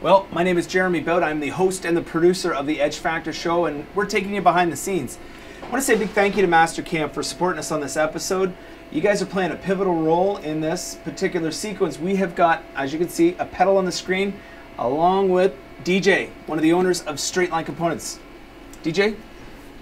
Well, my name is Jeremy Bout. I'm the host and the producer of the Edge Factor Show, and we're taking you behind the scenes. I want to say a big thank you to Mastercam for supporting us on this episode. You guys are playing a pivotal role in this particular sequence. We have got, as you can see, a pedal on the screen, along with DJ, one of the owners of Straitline Components. DJ,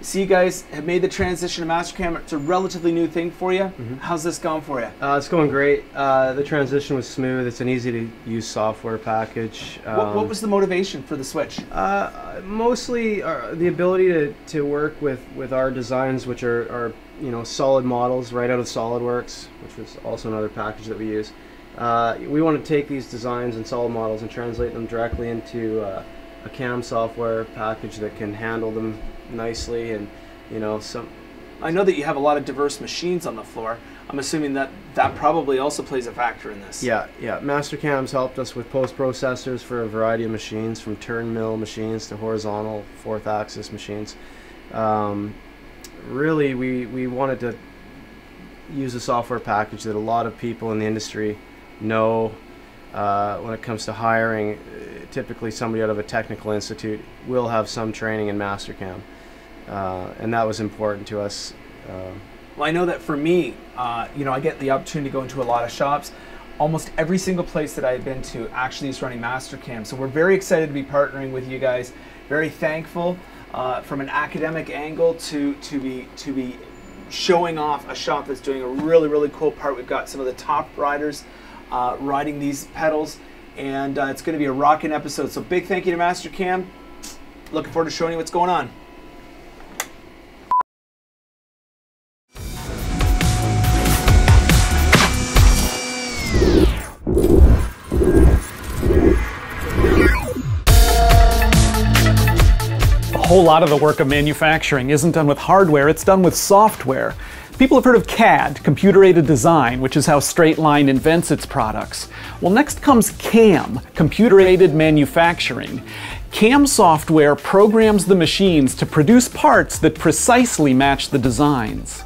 see you guys have made the transition to Mastercam. It's a relatively new thing for you. Mm-hmm. How's this going for you? Uh, it's going great. Uh, the transition was smooth. It's an easy to use software package. what, what Um, was the motivation for the switch? uh, mostly uh, the ability to, to work with, with our designs, which are, are you know solid models right out of SolidWorks, which was also another package that we use. Uh, we want to take these designs and solid models and translate them directly into uh, a CAM software package that can handle them nicely and you know some I know that you have a lot of diverse machines on the floor. I'm assuming that that probably also plays a factor in this. Yeah, yeah. Mastercam's helped us with post processors for a variety of machines, from turn mill machines to horizontal fourth axis machines. Um, really, we, we wanted to use a software package that a lot of people in the industry know. Uh, when it comes to hiring, typically somebody out of a technical institute will have some training in Mastercam, uh, and that was important to us. Uh, Well, I know that for me, uh, you know, I get the opportunity to go into a lot of shops. Almost every single place that I've been to actually is running Mastercam. So we're very excited to be partnering with you guys. Very thankful uh, from an academic angle to to be to be showing off a shop that's doing a really really cool part. We've got some of the top riders uh, riding these pedals, and uh, it's going to be a rocking episode. So big thank you to Mastercam. Looking forward to showing you what's going on. A whole lot of the work of manufacturing isn't done with hardware, it's done with software. People have heard of CAD, computer aided design, which is how Straitline invents its products. Well, next comes CAM, computer aided manufacturing. CAM software programs the machines to produce parts that precisely match the designs.